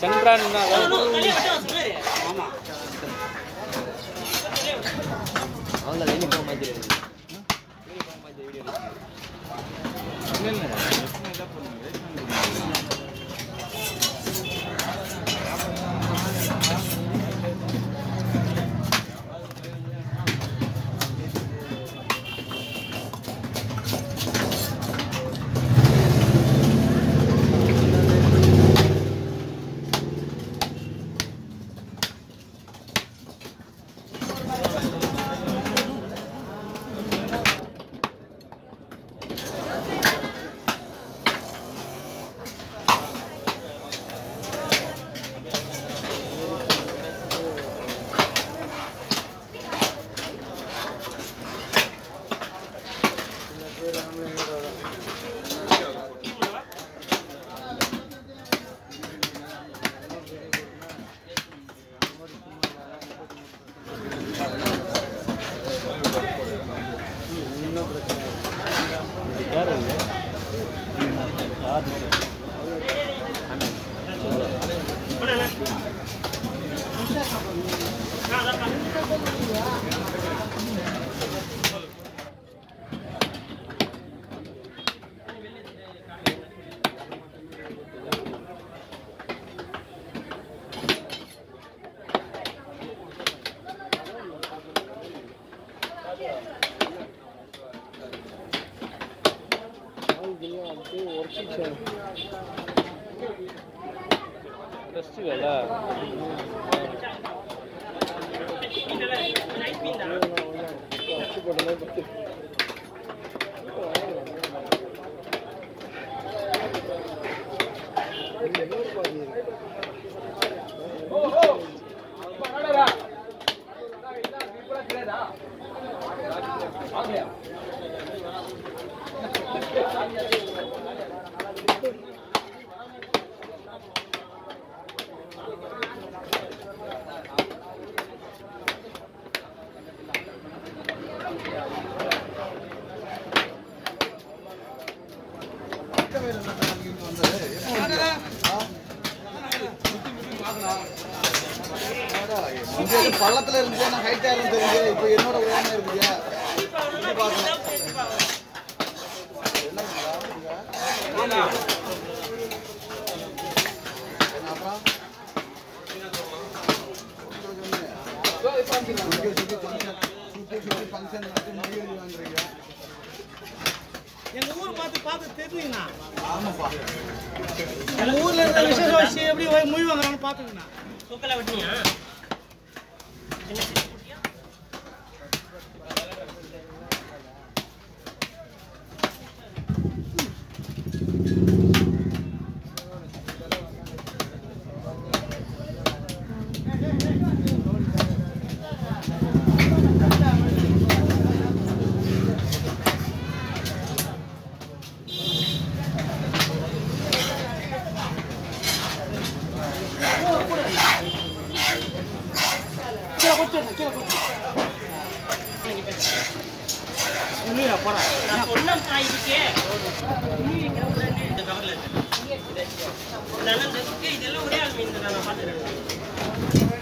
சந்திரான் அவங்க போக மாதிரி 年目だね 자, 잠깐. por meio do பள்ளத்துல இருந்துச்சு? நான் ஹைட்டா இருந்து தெரியுது இப்போ என்னோட உயரமா இருக்குது இப்படி பார்க்கணும் என்னங்களா இங்க? அப்புறம் சுத்தி சுத்தி function, சுத்தி சுத்தி function நடத்தி முடிவு வாங்குறீங்க எங்க ஊர் பார்த்து பார்த்து தெரிஞ்சுங்கண்ணா ஆமாப்பா எங்க ஊர்ல இருக்கிற விசேஷ வச்சு எப்படி மொழி வாங்குறான்னு பாத்துக்கண்ணா Finish it. இதெல்லாம் ஒரே ஆள் மீன் நான் பார்த்துக்கிறேன்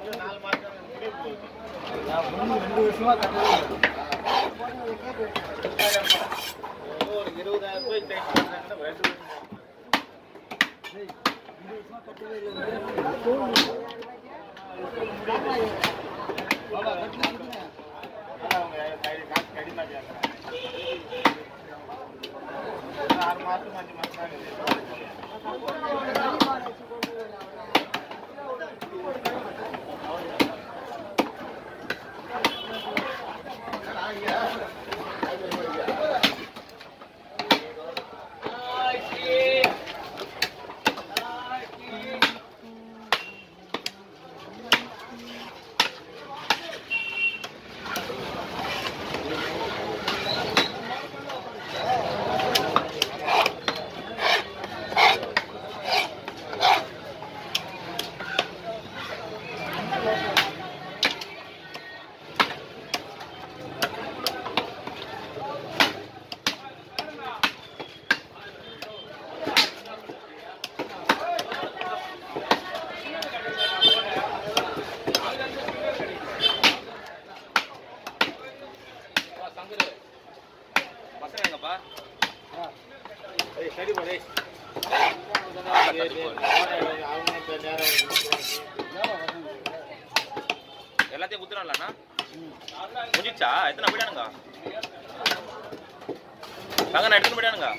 பைக்கு ரெண்டு வருஷமா கட்டவே இல்லை. பாபா, கட்டல கொடுங்க. எல்லாத்தையும் குத்துறான்லண்ணா முடிச்சா? எத்தனை போயிடானுங்க வாங்க நான் எடுத்துன்னு போயிடானுங்க